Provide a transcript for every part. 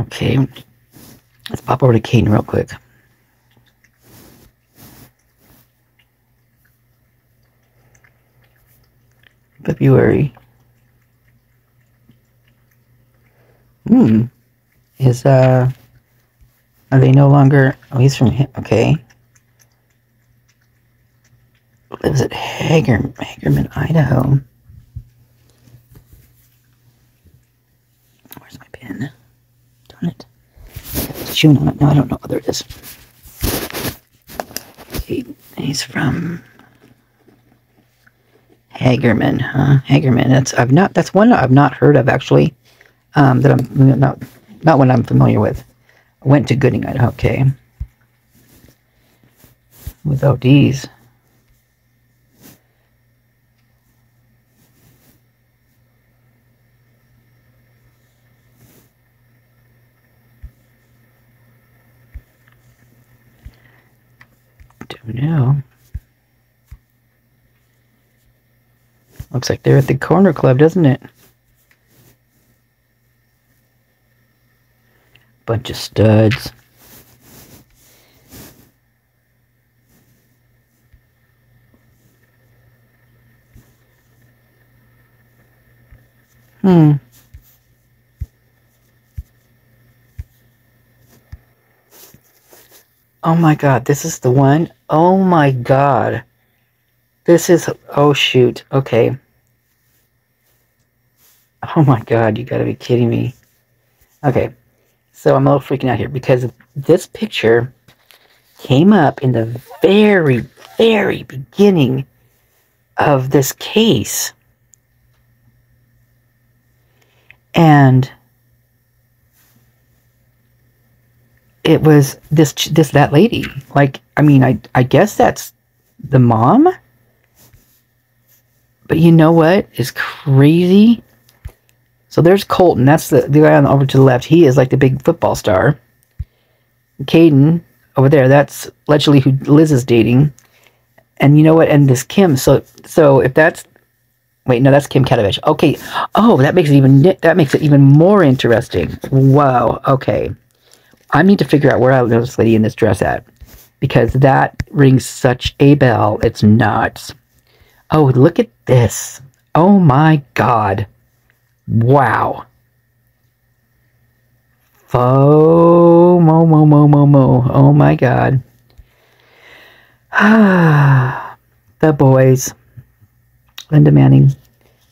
Okay, let's pop over to Caden real quick. February. Hmm. Is, uh, are they no longer, oh, he's from, okay. Lives at Hager, Hagerman, Idaho. Where's my pen? Chewing on it. No, I don't know. Oh, there it is. He, he's from Hagerman, huh? Hagerman. That's I've not. That's one I've not heard of actually. Um, that I'm not not one I'm familiar with. I went to Gooding, Idaho. Okay. With ODs. Don't. Looks like they're at the corner club, doesn't it? Bunch of studs. Hmm. Oh my god, this is the one? Oh my god. This is, oh shoot, okay. Oh my god, you gotta be kidding me. Okay, so I'm a little freaking out here because this picture came up in the very, very beginning of this case. And it was this this that lady. Like, I mean, I I guess that's the mom. But you know what is crazy? So there's Colton. That's the, the guy on over to the left. He is like the big football star. Caden over there. That's allegedly who Liz is dating. And you know what? And this Kim. So so if that's wait, no, that's Kim Katovich. Okay. Oh, that makes it even that makes it even more interesting. Wow. Okay. I need to figure out where I know this lady in this dress at. Because that rings such a bell. It's nuts. Oh, look at this. Oh my god. Wow. Fo mo mo mo mo mo. Oh my god. Ah, the boys. Linda Manning.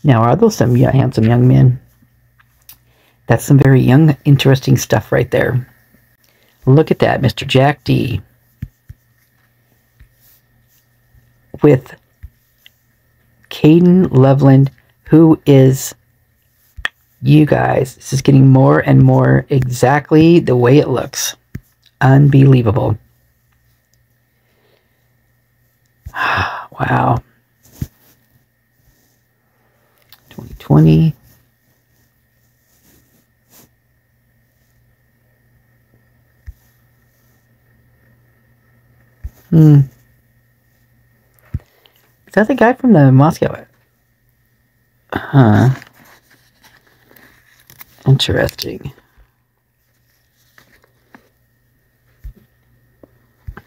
Now, are those some handsome young men? That's some very young, interesting stuff right there. Look at that, Mr. Jack D. With Cayden Loveland, who is, you guys, this is getting more and more exactly the way it looks. Unbelievable. wow. 2020. Hmm. Is that the guy from the Moscow? Huh. Interesting.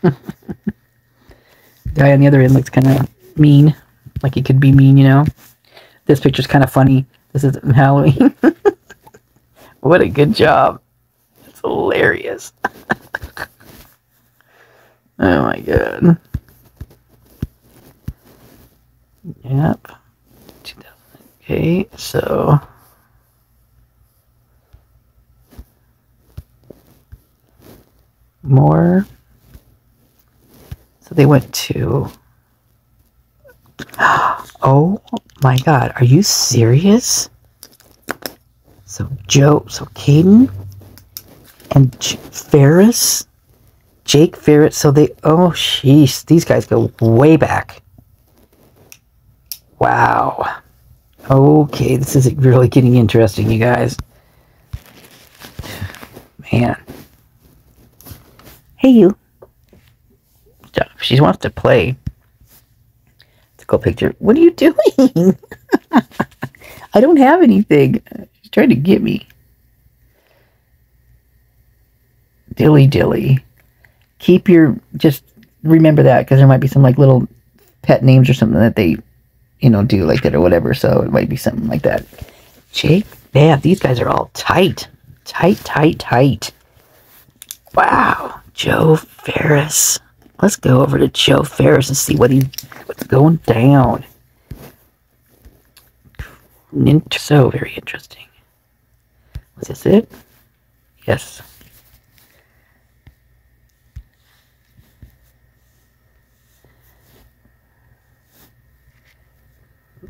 guy on the other end looks kind of mean. Like he could be mean, you know? This picture's kind of funny. This is Halloween. what a good job. It's hilarious. Oh my god. Yep. 2000. Okay, so. More. So they went to. Oh my god, are you serious? So Joe, so Caden and Farris Jake Farris. So they, oh, sheesh, these guys go way back. Wow. Okay, this is really getting interesting, you guys. Man. Hey, you. She wants to play. It's a cool picture. What are you doing? I don't have anything. She's trying to get me. dilly dilly. Keep your just remember that because there might be some like little pet names or something that they, you know, do like that or whatever. So it might be something like that. Jake, yeah, these guys are all tight, tight, tight, tight. Wow, Joe Farris. Let's go over to Joe Farris and see what he what's going down. So very interesting. Was this it? Yes.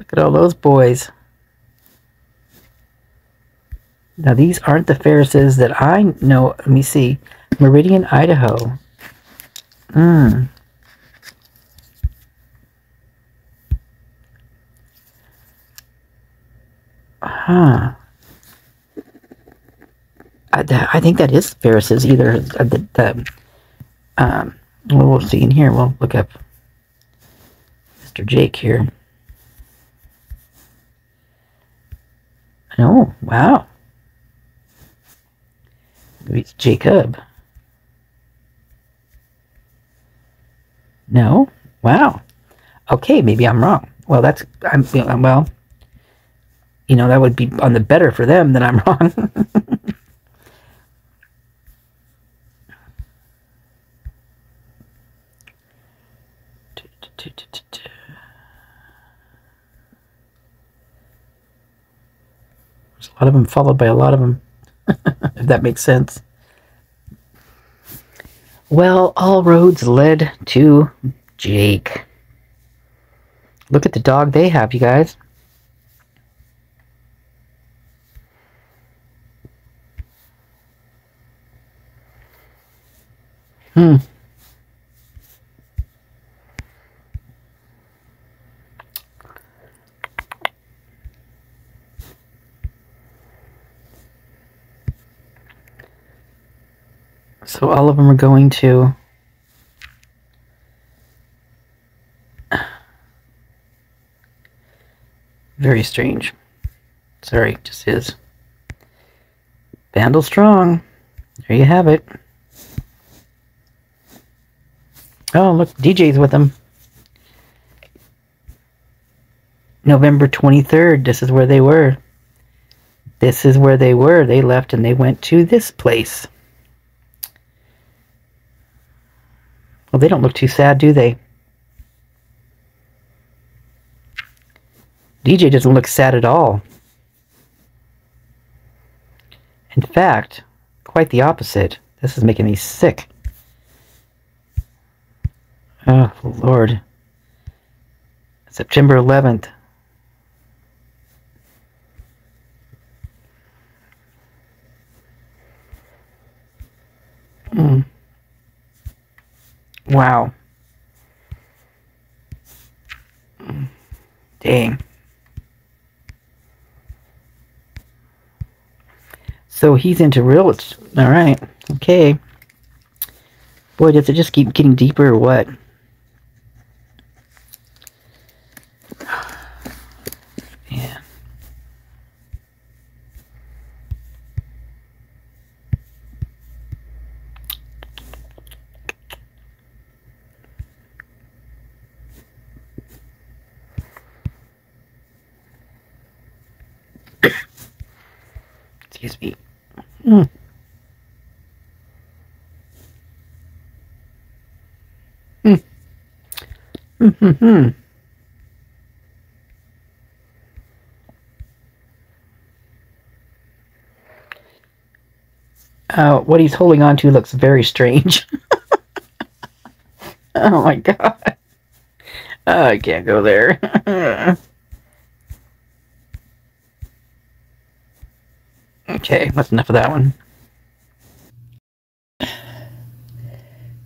Look at all those boys. Now these aren't the Farrises that I know. Let me see. Meridian, Idaho. Hmm. Huh. I, I think that is Farris's either uh, the, the um well, we'll see in here. We'll look up Mr. Jake here. Oh, wow. Maybe it's Jacob. No? Wow. Okay, maybe I'm wrong. Well, that's, I'm, well, you know, that would be on the better for them than I'm wrong. There's a lot of them followed by a lot of them, if that makes sense. Well, all roads led to Jake. Look at the dog they have, you guys. Hmm. So all of them are going to very strange. Sorry, just is. Vandal strong. There you have it. Oh, look, DJ's with them. November 23rd, this is where they were. This is where they were. They left and they went to this place. Well, they don't look too sad, do they? DJ doesn't look sad at all. In fact, quite the opposite. This is making me sick. Oh, Lord. September 11th. Mm. Wow. Dang. So he's into real. All right. Okay. Boy, does it just keep getting deeper or what? Excuse me. Mm. Mm. Mm -hmm -hmm. Uh, what he's holding on to looks very strange. oh my god. Oh, I can't go there. Okay, that's enough of that one.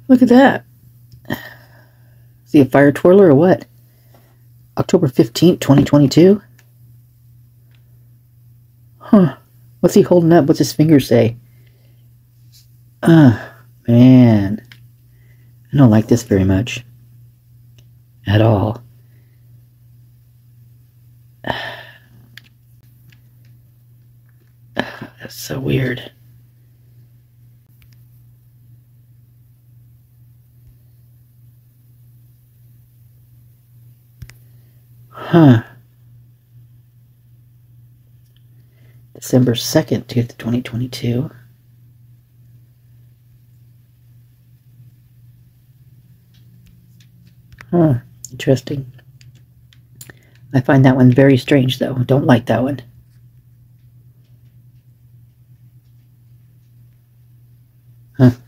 Look at that. Is he a fire twirler or what? October 15th, 2022? Huh. What's he holding up? What's his finger say? Ah, uh, man. I don't like this very much. At all. That's so weird. Huh. December 2nd, 2022. Huh, interesting. I find that one very strange, though. Don't like that one. Huh.